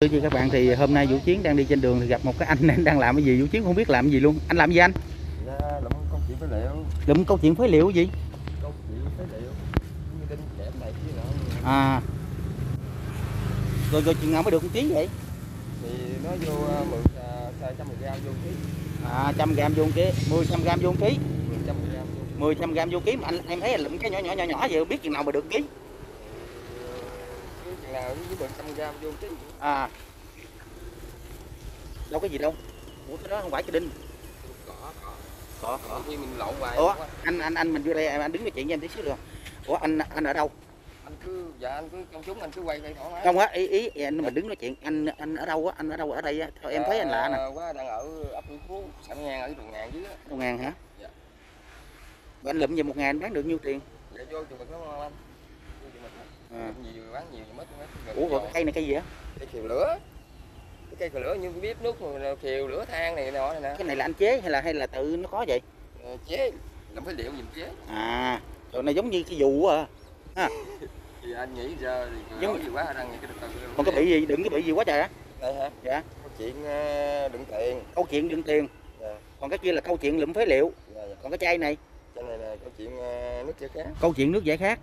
Thưa chị các bạn thì hôm nay Vũ Chiến đang đi trên đường thì gặp một cái anh anh đang làm cái gì? Vũ Chiến không biết làm cái gì luôn. Anh làm gì anh? Dạ, lụm công chuyện phế liệu, lụm câu chuyện phế liệu gì? Công chuyện phế liệu, như đinh kẽm này kia nữa. à. Rồi rồi chừng nào mới được một ký vậy? Thì nó vô ờ, mượn ờ, xài trăm gram vô ký, à trăm gram vô ký. Mười trăm gram vô ký. Mười trăm gram vô. mười trăm gram vô ký. Mà anh em thấy là lụm cái nhỏ nhỏ nhỏ nhỏ vậy biết chừng nào mà được ký nào với mười trăm gram vô ký. à đâu có gì đâu ủa cái đó không phải cái đinh Cỏ, cỏ. cỏ cỏ Khi mình lộn hoài. ủa anh anh anh mình vô đây anh đứng nói chuyện với em tí xíu được không ủa anh anh ở đâu Anh cứ, dạ anh cứ trong chúng anh cứ quay quay thoải mái. không á ý ý anh mình đứng nói chuyện anh anh ở đâu á anh ở đâu ở đây á thôi em thấy anh lạ nè Dạ, Quá đang ở ấp Phú, xã Ngang ở Đồng Ngàn dưới á. một ngàn hả Dạ. Anh lụm về một ngàn bán được nhiêu tiền Dạ vô mực lắm không anh? À. Nhiều bán nhiều mất mất. ủa rồi cây này cây gì á? Cây khiều lửa. Cái cây khiều lửa như bếp mà khiều lửa than này nọ này nè. cái này là anh chế hay là hay là tự nó có vậy? Ờ, chế. Làm phế liệu nhìn chế. À rồi nó giống như cái dù à. thì anh nghĩ giờ thì Giống- gì quá đang nghĩ cái được còn cái bị gì? Đừng cái bị gì quá trời á. Đây hả? Dạ. Có chuyện ờ, đựng tiền. Câu chuyện đựng tiền. Dạ. Còn cái kia là câu chuyện lụm phế liệu. Dạ dạ. Còn cái chai này? Trên này là câu chuyện ờ, nước chữa cá câu chuyện nước giải khát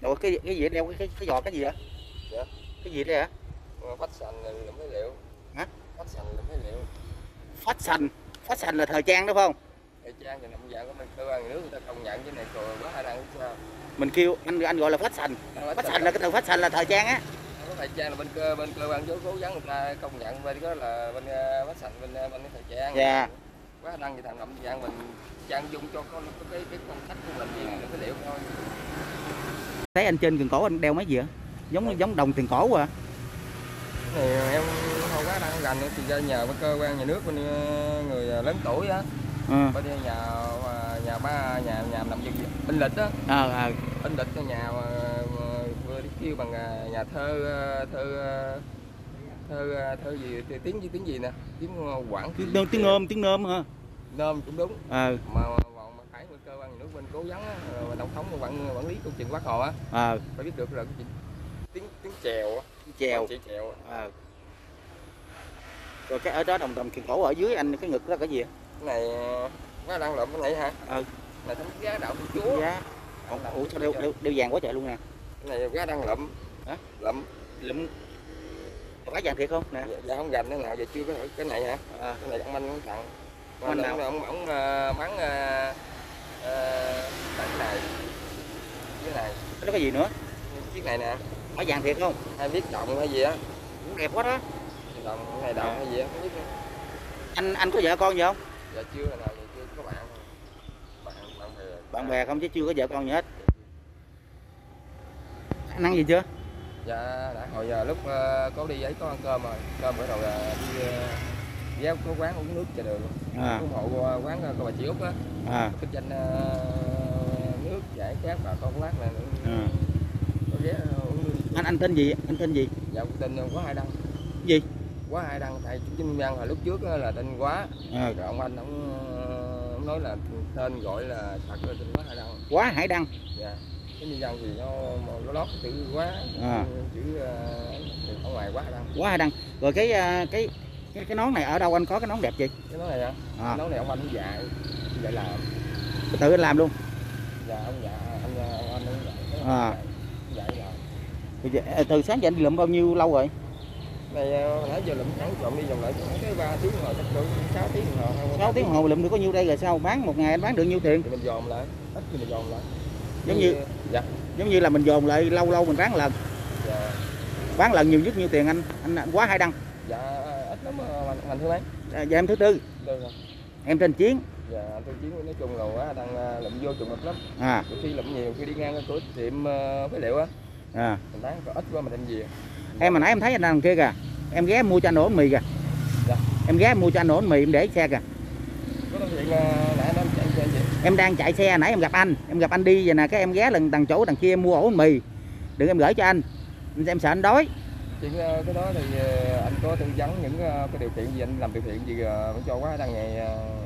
Rồi cái cái gì đeo cái cái, cái giò cái gì á Dạ. cái gì đây hả Ờ, phách sành là làm phế liệu. Hả? phách sành làm phế liệu. Phát sành? Phát sành là thời trang đúng không? Thời trang thì nằm dạng của mình cơ quan nước người ta công nhận cái này rồi quá hai đăng sao. Mình kêu anh anh gọi là phát sành. Phát sành là cái từ phát sành là thời trang á. Thời trang là bên cơ bên cơ quan cố gắng người ta công nhận bên đó là bên ờ, phách sành bên ờ, bên cái thời trang. Dạ. quá đăng thì thằng nằm dạng mình trang dung cho con cái cái con khách của mình là phế liệu thôi thấy anh trên cần cổ anh đeo mấy gì á? Giống giống đồng tiền cổ à. Cái này em không quá đang rành nữa thì ra nhờ bên cơ quan nhà nước bên ờ, người ờ, lớn tuổi á. Ờ bên nhà ờ, nhà ba nhà nhà nằm dựng bên lịch á. Ờ ờ. Bên lịch nhà vừa đi kêu bằng nhà thơ thơ thơ thơ gì tiếng gì tiếng gì nè? Tiếng quảng tiếng, tiếng ôm tiếng nôm hả? Nôm cũng đúng. Còn mà phải bên cơ quan nhà nước bên cố gắng rồi tổng thống quản quản lý công trình bắc hồ á. Ờ phải biết được là cái chuyện tiếng tiếng chèo á. Chèo. Chỉ chèo ờ rồi cái ở đó đồng đồng tiền cổ ở dưới anh cái ngực đó cái gì cái này ờ, quá đang lộn cái này hả? Ờ này thánh giá đạo Thiên chúa. giá. Ủa, ủa sao đeo, đeo, đeo vàng quá trời luôn nè. Cái này giá đang lụm. Hả? lụm. Lụm. Phải vàng thiệt không? Nè. Dạ, dạ không gành thế nào giờ chưa có cái này hả? À, cái này ông anh tặng Ông ông nào? ông, ông ờ, bán uh, cái này. Cái này nó cái gì nữa? Chiếc này nè. Phải vàng thiệt không? Hay viết trọng hay gì á. Cũng đẹp quá đó. Cái này đồng hay gì á biết anh anh có vợ con gì không? Dạ chưa nào giờ chưa có bạn. Bạn bạn bè. Bạn bè không chứ chưa có vợ con gì hết. Anh ăn gì chưa? Dạ đã hồi giờ lúc ờ, có đi ấy có ăn cơm rồi. Cơm bữa đầu là đi uh, ghé có quán uống nước chờ đường à. Ủng hộ ờ, quán ờ, cô bà chị út á. À. Kinh doanh ờ, nước giải khát bà con lát này À. có ghé uống nước. Anh anh tên gì? Anh tên gì? Dạ tên quá hai đăng. Gì? Quá hai đăng thầy chính văn hồi lúc trước là tên quá. À, rồi ông anh ông, ông nói là tên gọi là thật là tên quá hai đăng. Quá hải đăng. Dạ. Cái nhân dân thì nó nó lót chữ quá À. chữ thì ở ngoài quá hai đăng. Quá hải đăng. Rồi cái à, cái cái cái nón này ở đâu anh? Có cái nón đẹp gì? Cái nói này hả? À, nói này ông anh dạy dạy làm. Tự anh làm luôn. Dạ ông dạ anh ông anh cũng dạy À. dạy Rồi à, từ sáng giờ anh đi lượm bao nhiêu lâu rồi? Này ờ, nãy giờ lụm thẳng trộm đi vòng lại cái ba tiếng rồi chắc cỡ sáu tiếng rồi 6 tiếng đồng hồ lượm được có nhiêu đây rồi sao? Bán một ngày anh bán được nhiêu tiền? Thì mình dòm lại ít thì mình dòm lại. Giống như- dạ. giống như là mình dồn lại lâu lâu mình bán lần. Dạ. Bán lần nhiều nhất nhiêu tiền anh? Anh, anh quá hải đăng. Dạ mà anh thứ mấy à, giờ em thứ tư. Đây rồi em trên chiến. Dạ anh tư chiến nói chung là quá đang ờ, lụm vô trùng mực lắm. À. Đôi khi lụm nhiều khi đi ngang cái cửa tiệm ờ, phế liệu á. À. Mình bán có ít quá mình đem về. Em mà nãy em thấy anh đằng kia kìa em ghé em mua cho anh ổ mì kìa. Dạ. em ghé em mua cho anh ổ mì em để xe kìa. Có chuyện nãy nó chạy xe gì? Em đang chạy xe nãy em gặp anh em gặp anh đi vậy nè cái em ghé lần đằng chỗ đằng kia em mua ổ mì. Đừng em gửi cho anh. Em sợ anh đói chuyện ờ, cái đó thì ờ, anh có tư vấn những ờ, cái điều kiện gì anh làm từ thiện gì vẫn cho quá đang ngày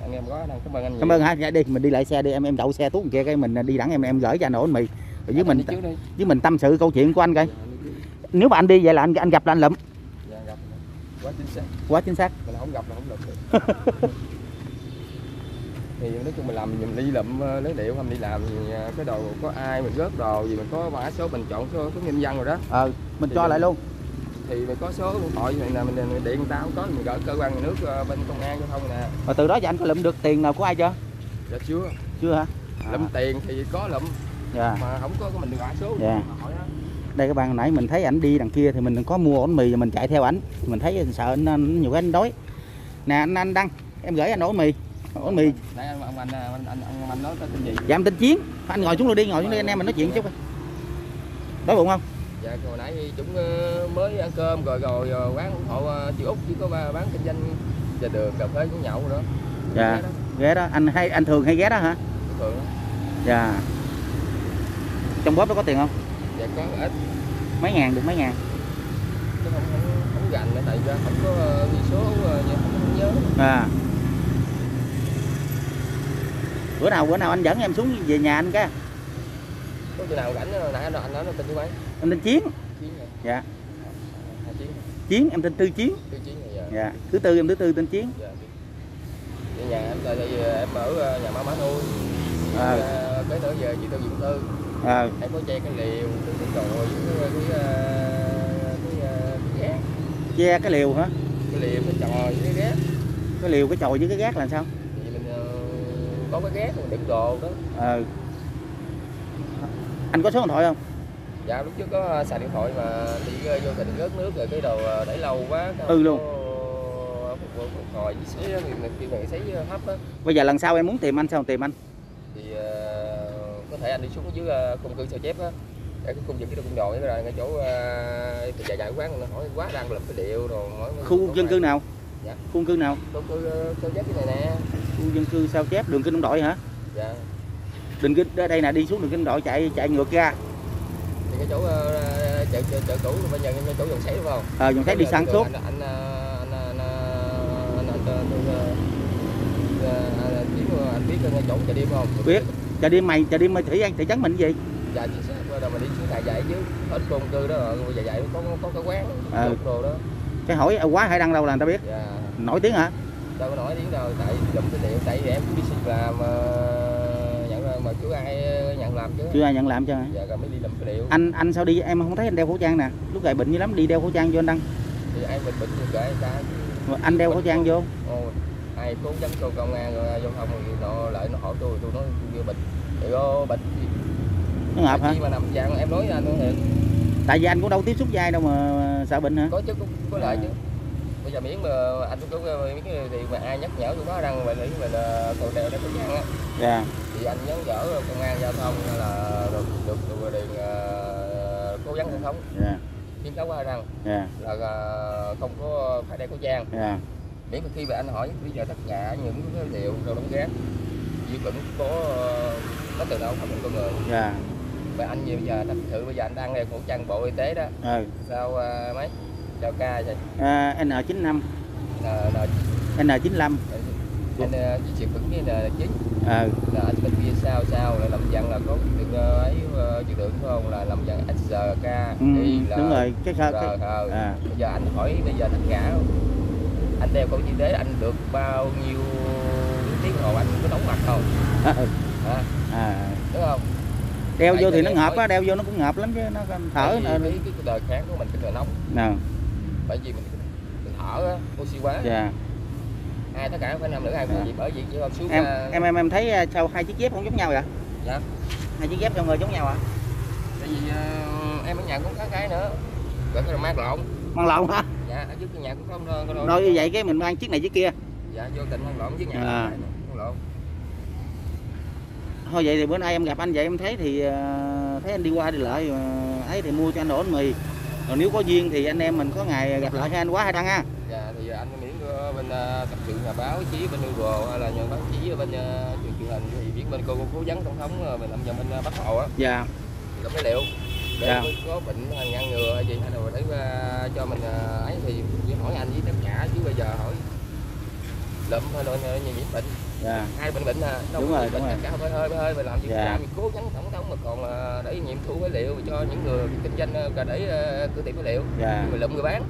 anh em có đang cảm ơn anh cảm ơn Dạ, đi mình đi lại xe đi em em đậu xe tuốt kia cái mình đi đẳng em em gửi cho anh ổ bánh mì. Rồi với Anh mình với mình tâm sự câu chuyện của anh coi. Dạ, anh nếu mà anh đi vậy là anh anh gặp là anh lụm. Dạ gặp quá chính xác. Quá chính xác. Mình không gặp là không lụm thì nói chung mình làm mình đi lụm lấy điệu không đi làm thì cái đồ có ai mình rớt đồ gì mình có mã số mình chọn số số nhân dân rồi đó. Ờ mình Thì cho mình- lại luôn thì mình có số điện thoại này là mình, mình điện người ta không có mình gửi cơ quan nhà nước ờ, bên công an giao thông nè. Rồi từ đó giờ anh có lụm được tiền nào của ai chưa? Dạ chưa. Chưa hả? À, lụm tiền thì có lụm dạ. mà không có mình gọi số. Dạ. hỏi đây các bạn hồi nãy mình thấy ảnh đi đằng kia thì mình có mua ổ mì rồi mình chạy theo ảnh. Mình thấy sợ anh, nhiều cái anh đói. Nè anh anh đăng em gửi anh ổ mì. Ổ mì. Nãy anh ông anh anh anh, anh, anh nói tên gì? Dạ em tên chiến. Anh ngồi xuống luôn đi ngồi xuống đi anh em mình nói chuyện chút đói bụng không dạ hồi nãy chúng ờ, mới ăn cơm rồi rồi, rồi quán ủng hộ ờ, chị út chỉ có bán kinh doanh giờ đường cà phê cũng nhậu đó Dạ. Ghé đó, ghé đó. Anh hay anh thường hay ghé đó hả? Thường đó. dạ. Trong bóp đó có tiền không? Dạ có ít. Mấy ngàn được mấy ngàn? Chứ không không, không gành nữa tại ra không có ờ, ghi số ờ, không, không nhớ. À. Bữa nào bữa nào anh dẫn em xuống về nhà anh cái khi nào rảnh ờ, nãy anh anh nói nó tên thứ mấy? Em tên chiến. Chiến hả? Dạ. Hai chiến em tên tư chiến. Tư chiến dạ. Dạ. Thứ tư em thứ tư tên chiến. Dạ Vậy nhà em tại vì em ở ờ, nhà má má nuôi À. Ờ, cái nữa giờ chị tôi dụng tư. À, em có che cái liều cái cái trò với cái cái gác. Che cái liều hả? Cái liều cái trò với cái gác. Cái liều cái chồi với cái gác là sao? Thì mình có cái gác mình đựng đồ đó. Ờ anh có số điện thoại không? Dạ lúc trước có xài điện thoại mà đi ờ, vô tình rớt nước rồi cái đồ ờ, để lâu quá Ừ luôn. hồi á, thì mình sấy hấp á. Bây giờ lần sau em muốn tìm anh sao tìm anh? Thì ờ, có thể anh đi xuống dưới ờ, cung cư sao chép á. Cái cung vực cái cung đồ ấy rồi ngay chỗ uh, dài dài quán hỏi quá đang lập cái điệu rồi hỏi khu dân cư nào? Dạ. khu dân cư nào? Cung cư ờ, sao chép cái này nè. Khu dân cư sao chép đường kinh đông đội hả? Dạ đình kinh đây là đi xuống đường kinh đội chạy chạy ngược ra thì cái chỗ chợ chợ, chợ cũ bây giờ cái chỗ dòng sấy đúng không ờ dòng sấy đi sang suốt anh anh anh anh biết cái chỗ chợ đêm không biết chợ đêm mày chạy đêm mày thủy an thị trấn mình gì dạ chính xác rồi mà đi xuống này vậy chứ ở chung cư đó rồi vậy vậy có có cái quán à. đồ đó cái hỏi quá hay đăng đâu là người ta biết dạ. nổi tiếng hả đâu có nổi tiếng đâu tại trong cái điện tại vì em cũng biết làm ờ, ra mà chú ai nhận làm chứ? Chưa ai nhận làm cho hả? dạ rồi mới đi làm liệu. Anh anh sao đi? Em không thấy anh đeo khẩu trang nè. Lúc này bệnh như lắm đi đeo khẩu trang vô anh đăng. Thì ai bệnh bệnh như kệ người ta anh đeo khẩu trang vô. Ồ, ai cố gắng cho công an rồi giao thông thì nó lại nó hỏi tôi tôi nói tôi bệnh. Thì có bệnh gì? Nó ngợp hả? mà nằm dạng em nói anh nói thiệt. Tại vì anh cũng đâu tiếp xúc với ai đâu mà sợ bệnh hả? Có chứ có, có lợi chứ bây giờ miếng mà anh cũng miếng thì mà ai nhắc nhở chúng nó rằng về nghĩ về còn đeo đó cũng ăn á. Dạ. Thì anh nhắn nhở công an giao thông là được được được điện cố gắng hệ thống dạ. Khuyến cáo qua rằng dạ. là ờ, không có phải đeo khẩu trang. Dạ. miễn khi mà anh hỏi bây giờ tất cả những cái liệu đồ đóng ghép gì cũng có ờ, có từ đâu không? Tội con người. Dạ. và anh nhiều giờ thật sự bây giờ anh đang đeo khẩu trang bộ y tế đó. Ừ. sao uh, mấy? Sao ca vậy? À, N95 là là N95 anh ờ, chuyện vững với là chính ờ. Là anh bên kia sao sao? Là làm dặn là có được ờ, ấy tượng phải không? Là làm dặn SK ừ, Y là đúng rồi cái sao cái à. Bây giờ anh hỏi bây giờ tất cả anh đeo khẩu y tế anh được bao nhiêu tiếng hồ anh có nóng mặt không? À, hả? À. đúng không? Đeo Tại vô thì nó ngợp á đeo vô nó cũng ngợp lắm chứ nó thở cái, cái, cái đời kháng của mình cái đời nóng. Nào bởi vì mình mình thở á, oxy quá dạ. Ai tất cả phải nam nữ ai cũng vậy bởi vì chỉ không xuống em ra- em em em thấy à, sao hai chiếc dép không giống nhau vậy? Dạ. Hai chiếc dép trong người giống nhau à? Tại vì ờ, em ở nhà cũng có cái nữa. Rồi cái mang lộn. Mang lộn hả? Dạ ở trước cái nhà cũng có có đôi rồi như vậy cái mình mang chiếc này chiếc kia. Dạ vô tình mang lộn với nhà. À. mang lộn. Thôi vậy thì bữa nay em gặp anh vậy em thấy thì ờ, thấy anh đi qua đi lại ờ, ấy thì mua cho anh ổ bánh mì rồi nếu có duyên thì anh em mình có ngày gặp lại ให้ anh quá hai đăng ha? Dạ thì anh miễn bên ờ, tập sự nhà báo chí bên Google hay là nhà báo chí ở bên ờ, truyền truyền hình thì biết bên cô cố vấn tổng thống mình làm cho bên Bắc Hồ á. Dạ. Thì cái liệu để Dạ. có bệnh ngăn ngừa hay gì hay là để cho mình ấy thì hỏi anh với tất cả chứ bây giờ hỏi lụm hay là nhiễm bệnh dạ. Hai bệnh bệnh à đâu Đúng rồi, bệnh đúng rồi. tất cả hơi hơi hơi mà làm gì Dạ. làm gì cố gắng tổng thống mà còn để nghiệm thu phế liệu cho những người kinh doanh à, cả để à, cửa tiệm phế liệu. Dạ. Người lụm người bán.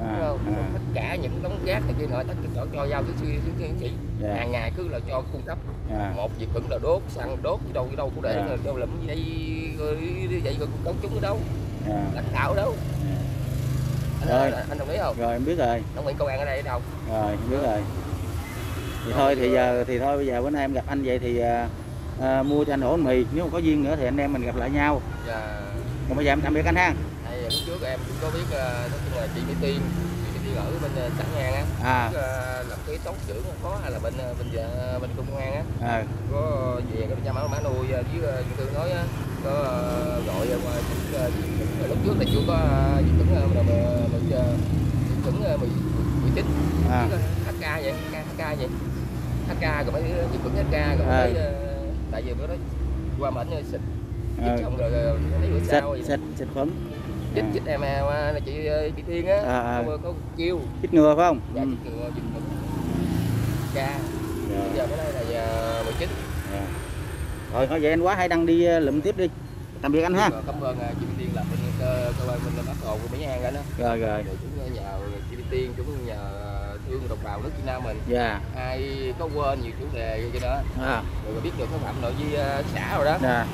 À, không? à, tất cả những đống rác này kia nọ tất cả cho, cho giao thứ suy thứ tiến sĩ dạ. Hàng ngày cứ là cho cung cấp. Dạ. Một việc vẫn là đốt xăng đốt chứ đâu chứ đâu có để Dạ. yeah. cho lụm gì đây rồi đi vậy rồi công chúng ở đâu. Dạ. Lãnh đạo ở đâu. Anh, Rồi. anh, đồng ý không? Rồi em biết rồi. Đồng ý công an ở đây ở đâu rồi em biết rồi thì thôi thì giờ thì thôi bây giờ bữa nay em gặp anh vậy thì à, à, mua cho anh ổ mì. Nếu mà có duyên nữa thì anh em mình gặp lại nhau. Và còn bây giờ em tạm biệt anh ha. Hay lúc trước em cũng có biết ờ, nói chung là chị Mỹ Tiên chị Mỹ Tiên ở bên ờ, xã Ngang á. À. Làm cái tóc trưởng có hay là bên bên ờ, bên công an á. À. Có về cái cha má má nuôi với uh, Tư nói á có gọi qua chị, chị- lúc trước thì chưa có chị uh, mình mình chị uh, mười mười chín à HK vậy HK vậy. HK rồi mấy chị Tuấn HK rồi À. mấy ờ, tại vì bữa đó qua mảnh ờ, xịt. Chích xong rồi ờ, thấy bữa sau vậy xịt xịt phấn chích à, chích em là chị ờ, chị Tiên á À, có, kêu chích ngừa phải không? Dạ ừ. chị Tiên chích ca. Rồi, bây giờ cái đây là giờ 19 dạ. rồi thôi vậy anh quá hay đăng đi ờ, lụm tiếp đi. Tạm biệt anh ha. Rồi, cảm ơn chị Tiên làm bên cơ quan bên bắt hồ của mấy nhà anh đó. Rồi rồi. Rồi chúng nhờ chị Tiên chúng nhờ thương đồng bào nước Việt Nam mình. Dạ. Ai có quên nhiều chủ đề cho đó. À rồi biết được có phạm nội với ờ, xã rồi đó. Dạ.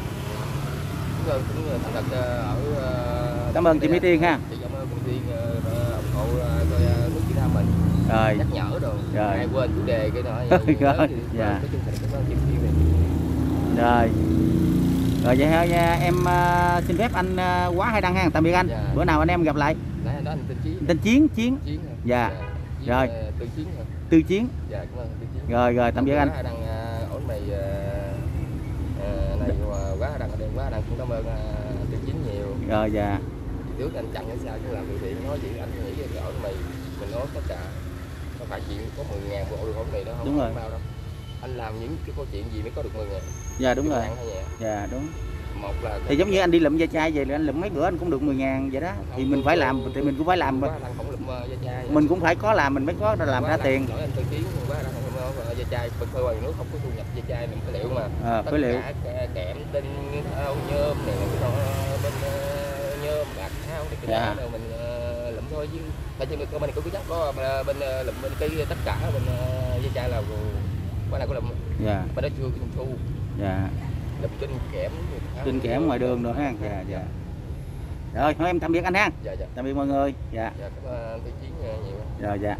Chúng tôi cũng thành thật ờ, ở ờ, Cảm ơn chị Mỹ Tiên ha. chị cảm ơn chị Mỹ Tiên ủng hộ nước Việt Nam mình. Rồi. Nhắc nhở rồi Rồi. ai quên chủ đề cái nọ Rồi, dạ. nói chung là cảm ơn chị Mỹ Tiên này. Rồi. Rồi vậy thôi nha em ờ, xin phép anh ờ, quá hay đăng ha tạm biệt anh. Dạ. bữa nào anh em gặp lại. Đó anh tên Chiến. Tên chiến chiến. Chiến hả? Dạ. Rồi. ờ, Tư Chiến hả? tư chiến. Dạ cảm ơn Tư Chiến. Rồi rồi tạm biệt anh. đăng uh, ổn mày này mà quá đăng đêm quá đăng cũng cảm ơn Tư Chiến nhiều. Rồi dạ. Trước anh chặn hay sao chứ làm từ thiện nói chuyện anh nghĩ cái ổn mày mình nói tất cả. Không phải chuyện có 10 ngàn bộ được ổn mày đó không Đúng có rồi. bao đâu. Anh làm những cái câu chuyện gì mới có được 10 ngàn? Dạ đúng rồi. dạ đúng. Một là thì giống như anh đi lụm da chai vậy là anh lụm mấy bữa anh cũng được 10 ngàn vậy đó. Thì mình phải làm thì mình cũng phải làm chai mình cũng phải có làm mình mới có làm ra tiền. có da chai. Cơ quan nước không có thu nhập da chai mình phế liệu mà. À, tất phế liệu. cả kẽm đinh nhôm này nọ bên ờ, nhôm bạc thao thì cái Dạ. mình ờ, lụm thôi chứ. Tại vì cơ mình cũng chắc có ờ, bên ờ, lụm bên cái tất cả bên ờ, dây chai là qua này có lụm. Dạ. Bên đó chưa thu dạ. Lụm trên kẽm trên kẽm ngoài đường rồi ha. dạ dạ rồi thôi em tạm biệt anh ha. Dạ dạ. Tạm biệt mọi người. Dạ. Dạ cảm ơn chiến ờ, nhiều. Rồi dạ